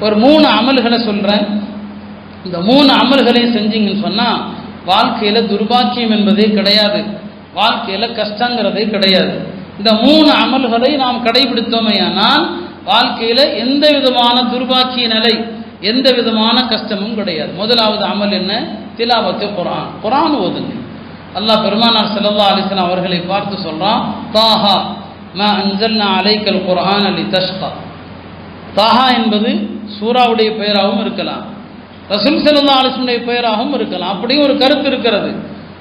ஒரு மூணு அமல்களை சொல்றேன். இந்த மூணு அமல்களையும் செஞ்சீங்கன்னு சொன்னா வாழ்க்கையில துர்பாக்கியம் என்பதே கிடையாது. வாழ்க்கையில கஷ்டங்கிறதே கிடையாது. இந்த மூணு அமல்களை நாம் கடைபிடித்தோமேயானால் வாழ்க்கையில எந்த விதமான துர்பாக்கிய நிலை எந்த விதமான கஷ்டமும் கிடையாது. முதலாவது அமல் என்ன? திலாவத்து குரான். குரான் ஓதுங்க. அல்லாஹ் பெருமானார் செல்லல்லா அலைஹி அவர்களை பார்த்து சொல்றான் தாஹா மா அன்சல்னா அலைக்கல் குரான் அலி தஷ்கா தாஹா என்பது சூராவுடைய பெயராகவும் இருக்கலாம். ரசூல் ஸல்லல்லாஹு அலைஹி பெயராகவும் இருக்கலாம். அப்படியும் ஒரு கருத்து இருக்கிறது.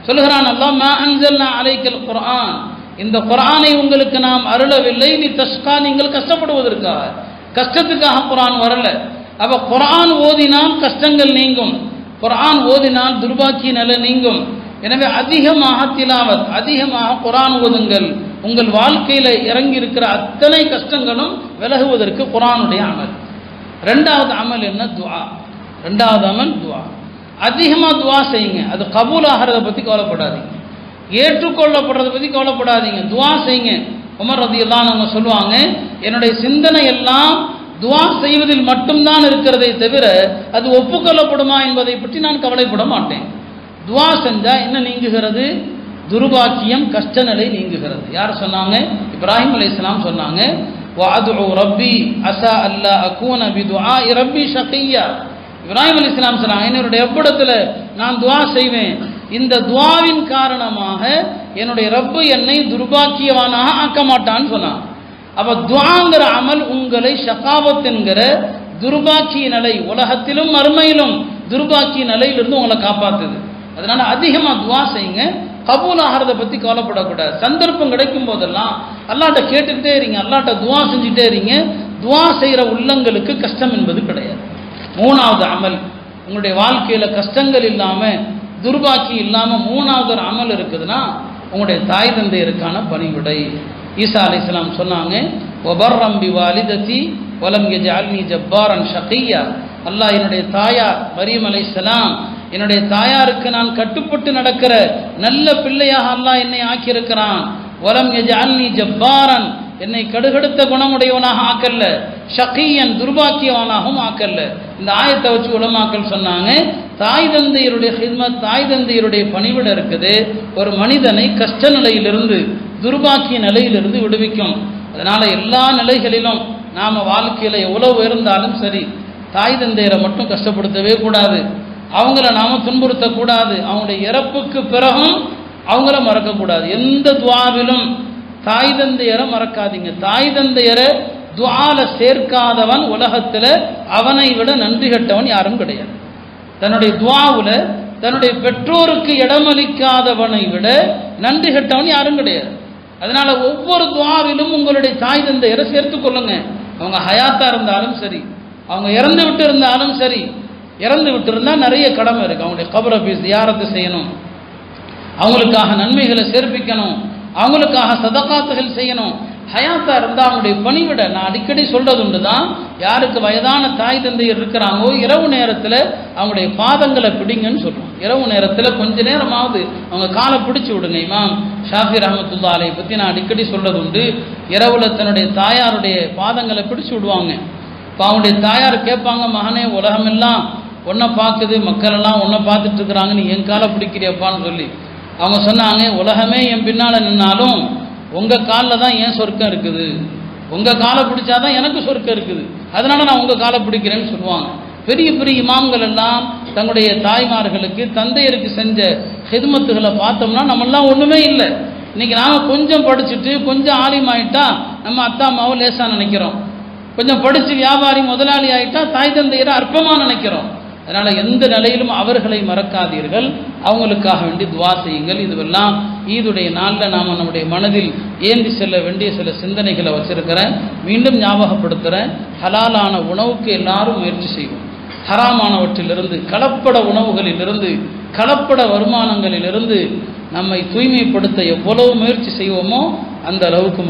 சொல்கிறான் அல்லா மா அஞ்சல் அலைக்கல் குரான் இந்த குரானை உங்களுக்கு நாம் அருளவில்லை. நீ தஷ்கா நீங்கள் கஷ்டப்படுவதற்காக. கஷ்டத்துக்காக குரான் வரல. அப்ப குரான் ஓதினால் கஷ்டங்கள் நீங்கும். குரான் ஓதினால் துர்பாக்கிய நிலை நீங்கும். எனவே அதிகமாக திலாவத் அதிகமாக குரான் ஓதுங்கள். உங்கள் வாழ்க்கையில இறங்கி இருக்கிற அத்தனை கஷ்டங்களும் விலகுவதற்கு குரானுடைய அமல். ரெண்டாவது அமல் என்ன? துவா. ரெண்டாவது அமல் துவா. அதிகமாக துவா செய்யுங்க. அது கபூல் ஆகிறத பற்றி கவலைப்படாதீங்க. ஏற்றுக்கொள்ளப்படுறதை பற்றி கவலைப்படாதீங்க. துவா செய்யுங்க. உமர் ரதியெல்லாம் அவங்க சொல்லுவாங்க என்னுடைய சிந்தனை எல்லாம் துவா செய்வதில் மட்டும்தான் இருக்கிறதை தவிர அது ஒப்புக்கொள்ளப்படுமா என்பதை பற்றி நான் கவலைப்பட மாட்டேன். துவா செஞ்சால் என்ன நீங்குகிறது? துர்பாக்கியம் கஷ்ட நிலை நீங்குகிறது. யார் சொன்னாங்க? இப்ராஹிம் இஸ்லாம் சொன்னாங்க வஅதுஉ ரப்பி அசா அல்லா அகூன பிதுஆஇ ரப்பி ஷகிய்யா இப்ராஹிம் அலைஹிஸ்ஸலாம் சொன்னாங்க என்னுடைய எப்படத்தில் நான் துவா செய்வேன். இந்த துவாவின் காரணமாக என்னுடைய ரப்பு என்னை துர்பாக்கியவானாக ஆக்க மாட்டான்னு சொன்னான். அப்போ துவாங்கிற அமல் உங்களை ஷகாவத் என்கிற துர்பாக்கிய நிலை உலகத்திலும் மறுமையிலும் துர்பாக்கிய நிலையிலிருந்து உங்களை காப்பாத்துது. அதனால அதிகமாக துவா செய்யுங்க. கபூல் ஆகிறத பற்றி கவலைப்படக்கூடாது. சந்தர்ப்பம் கிடைக்கும் போதெல்லாம் அல்லாட்ட கேட்டுக்கிட்டே இருங்க அல்லாட்ட துவா செஞ்சுட்டே இருங்க. துவா செய்கிற உள்ளங்களுக்கு கஷ்டம் என்பது கிடையாது. மூணாவது அமல் உங்களுடைய வாழ்க்கையில் கஷ்டங்கள் இல்லாமல் துர்பாக்கி இல்லாமல் மூணாவது ஒரு அமல் இருக்குதுன்னா உங்களுடைய தாய் தந்தையருக்கான பணிவிடை. ஈசா அலைஹிஸ்ஸலாம் சொன்னாங்க ஒபர்ரம் பி வாலிதத்தி வலம் யஜ்அல்னி ஜப்பாரன் ஷகியா. அல்லாஹ் என்னுடைய தாயார் மரியம் அலைஹிஸ்ஸலாம் என்னுடைய தாயாருக்கு நான் கட்டுப்பட்டு நடக்கிற நல்ல பிள்ளையாக அல்லாஹ் என்னை ஆக்கியிருக்கிறான். வலம் யஜ்அல்னி ஜப்பாரன். என்னை கடுகடுத்த குணமுடையவனாக ஆக்கல்ல. ஷகியன் துர்பாக்கியவனாகவும் ஆக்கல்ல. இந்த ஆயத்தை வச்சு உலமாக்கல் சொன்னாங்க தாய் தந்தையருடைய ஹித்மத் தாய் தந்தையருடைய பணிவிட இருக்குது. ஒரு மனிதனை கஷ்ட நிலையிலிருந்து துர்பாக்கிய நிலையிலிருந்து விடுவிக்கும். அதனால எல்லா நிலைகளிலும் நாம வாழ்க்கையில எவ்வளவு இருந்தாலும் சரி தாய் தந்தையரை மட்டும் கஷ்டப்படுத்தவே கூடாது. அவங்கள நாம துன்புறுத்தக்கூடாது. அவங்களுடைய இறப்புக்கு பிறகும் அவங்கள மறக்கக்கூடாது. எந்த துவாவிலும் தாய் தந்தையரை மறக்காதீங்க. தாய் தந்தையரை துவால சேர்க்காதவன் உலகத்தில் அவனை விட நன்றி கட்டவன் யாரும் கிடையாது. தன்னுடைய துவாவில் தன்னுடைய பெற்றோருக்கு இடமளிக்காதவனை விட நன்றி கட்டவன் யாரும் கிடையாது. அதனால ஒவ்வொரு துவாவிலும் உங்களுடைய தாய் தந்தையரை சேர்த்து கொள்ளுங்க. அவங்க ஹயாத்தா இருந்தாலும் சரி அவங்க இறந்து விட்டு இருந்தாலும் சரி இறந்து விட்டு இருந்தால் நிறைய கடமை இருக்கு. அவங்களுடைய கபரை போய் தியாரத்தை செய்யணும். அவங்களுக்காக நன்மைகளை சேர்ப்பிக்கணும். அவங்களுக்காக சதகாத்துகள் செய்யணும். ஹயாத்தா இருந்தால் அவங்களுடைய பணிவிட நான் அடிக்கடி சொல்றது உண்டு தான் யாருக்கு வயதான தாய் தந்தையர் இருக்கிறாங்களோ இரவு நேரத்தில் அவங்களுடைய பாதங்களை பிடிங்கன்னு சொல்லுவோம் இரவு நேரத்தில் கொஞ்ச நேரமாவது அவங்க காலை பிடிச்சி விடுங்க இமாம். ஷாஃபி ரஹமத்துல்லா அலையை பற்றி நான் அடிக்கடி சொல்றது உண்டு. இரவுல தன்னுடைய தாயாருடைய பாதங்களை பிடிச்சி விடுவாங்க. இப்போ அவங்களுடைய தாயார் கேட்பாங்க மகனே உலகமெல்லாம் ஒன்றை பார்க்குது மக்கள் எல்லாம் ஒன்றை பார்த்துட்டு இருக்கிறாங்க நீ என் காலை பிடிக்கிறியப்பான்னு சொல்லி. அவங்க சொன்னாங்க உலகமே என் பின்னால் நின்னாலும் உங்கள் காலில் தான் ஏன் சொர்க்கம் இருக்குது? உங்கள் காலை பிடிச்சாதான் எனக்கு சொர்க்கம் இருக்குது. அதனால நான் உங்கள் காலை பிடிக்கிறேன்னு சொல்லுவாங்க. பெரிய பெரிய இமாம்கள் எல்லாம் தங்களுடைய தாய்மார்களுக்கு தந்தையருக்கு செஞ்ச ஹிதுமத்துகளை பார்த்தோம்னா நம்மெல்லாம் ஒன்றுமே இல்லை. இன்னைக்கு நாம் கொஞ்சம் படிச்சுட்டு கொஞ்சம் ஆலிமாயிட்டா நம்ம அத்தா அம்மாவை லேசாக நினைக்கிறோம். கொஞ்சம் படித்து வியாபாரி முதலாளி ஆகிட்டா தாய் தந்தையரை அற்பமாக நினைக்கிறோம். அதனால் எந்த நிலையிலும் அவர்களை மறக்காதீர்கள். அவங்களுக்காக வேண்டி துவா செய்யுங்கள். இதுவெல்லாம் ஈதுடைய நாளில் நாம் நம்முடைய மனதில் ஏந்தி செல்ல வேண்டிய சில சிந்தனைகளை வச்சிருக்கிறேன். மீண்டும் ஞாபகப்படுத்துகிறேன் ஹலாலான உணவுக்கு எல்லாரும் முயற்சி செய்வோம். ஹராமானவற்றிலிருந்து கலப்பட உணவுகளிலிருந்து கலப்பட வருமானங்களிலிருந்து நம்மை தூய்மைப்படுத்த எவ்வளவு முயற்சி செய்வோமோ அந்த அளவுக்கு